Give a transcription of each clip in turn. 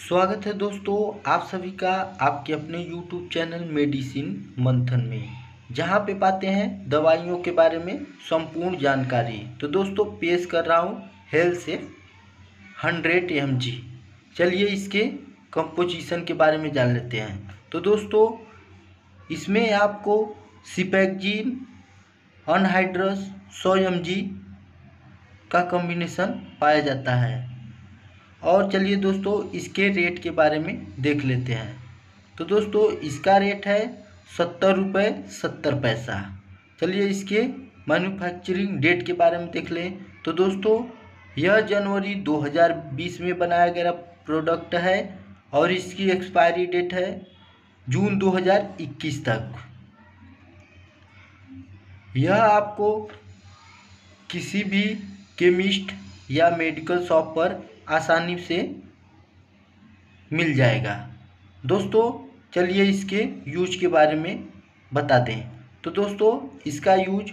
स्वागत है दोस्तों आप सभी का आपके अपने यूट्यूब चैनल मेडिसिन मंथन में, जहाँ पे पाते हैं दवाइयों के बारे में संपूर्ण जानकारी। तो दोस्तों, पेश कर रहा हूँ हेल्थ से हंड्रेड एमजी चलिए इसके कंपोजिशन के बारे में जान लेते हैं। तो दोस्तों, इसमें आपको सिपैक्जिन अनहाइड्रस सौ एम का कम्बिनेशन पाया जाता है। और चलिए दोस्तों, इसके रेट के बारे में देख लेते हैं। तो दोस्तों, इसका रेट है सत्तर रुपये सत्तर पैसा। चलिए इसके मैन्युफैक्चरिंग डेट के बारे में देख लें। तो दोस्तों, यह जनवरी 2020 में बनाया गया प्रोडक्ट है और इसकी एक्सपायरी डेट है जून 2021 तक। यह आपको किसी भी केमिस्ट या मेडिकल शॉप पर आसानी से मिल जाएगा। दोस्तों, चलिए इसके यूज़ के बारे में बता दें तो दोस्तों, इसका यूज़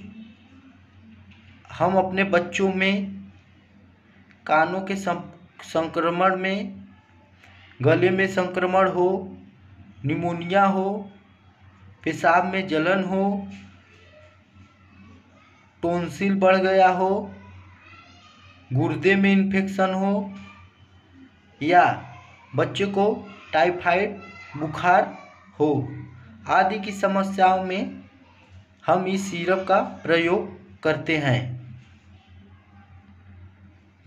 हम अपने बच्चों में कानों के संक्रमण में, गले में संक्रमण हो, निमोनिया हो, पेशाब में जलन हो टोंसिल बढ़ गया हो, गुर्दे में इन्फेक्शन हो या बच्चे को टाइफाइड, बुखार हो आदि की समस्याओं में हम इस सिरप का प्रयोग करते हैं।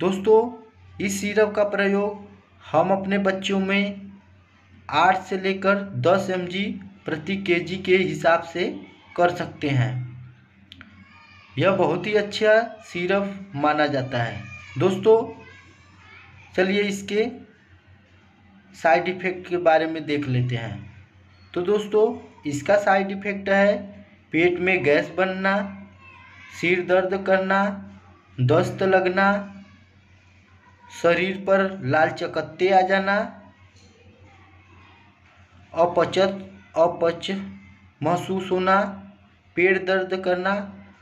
दोस्तों, इस सिरप का प्रयोग हम अपने बच्चों में आठ से लेकर दस एमजी प्रति केजी के हिसाब से कर सकते हैं। यह बहुत ही अच्छा सिरप माना जाता है। दोस्तों चलिए इसके साइड इफ़ेक्ट के बारे में देख लेते हैं। तो दोस्तों, इसका साइड इफ़ेक्ट है पेट में गैस बनना, सिर दर्द करना, दस्त लगना, शरीर पर लाल चकत्ते आ जाना, अपचत, अपच महसूस होना, पेट दर्द करना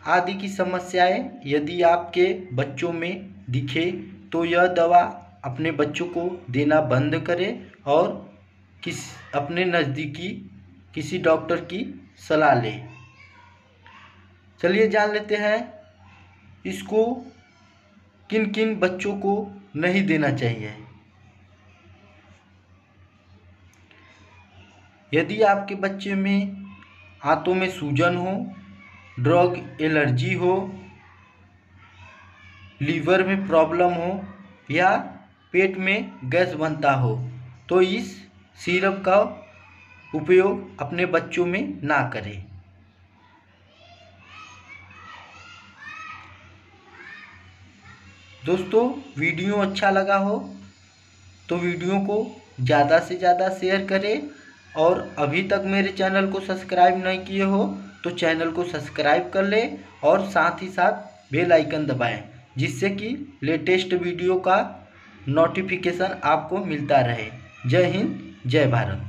आदि की समस्याएँ यदि आपके बच्चों में दिखे तो यह दवा अपने बच्चों को देना बंद करें और किस, अपने नज़दीकी किसी डॉक्टर की सलाह लें। चलिए जान लेते हैं, इसको किन किन बच्चों को नहीं देना चाहिए। यदि आपके बच्चे में हाथों में सूजन हो, ड्रग एलर्जी हो, लीवर में प्रॉब्लम हो या पेट में गैस बनता हो तो इस सिरप का उपयोग अपने बच्चों में ना करें। दोस्तों, वीडियो अच्छा लगा हो तो वीडियो को ज़्यादा से ज़्यादा शेयर करें और अभी तक मेरे चैनल को सब्सक्राइब नहीं किए हो तो चैनल को सब्सक्राइब कर ले और साथ ही साथ बेल आइकन दबाएँ, जिससे कि लेटेस्ट वीडियो का नोटिफिकेशन आपको मिलता रहे। जय हिंद जय भारत।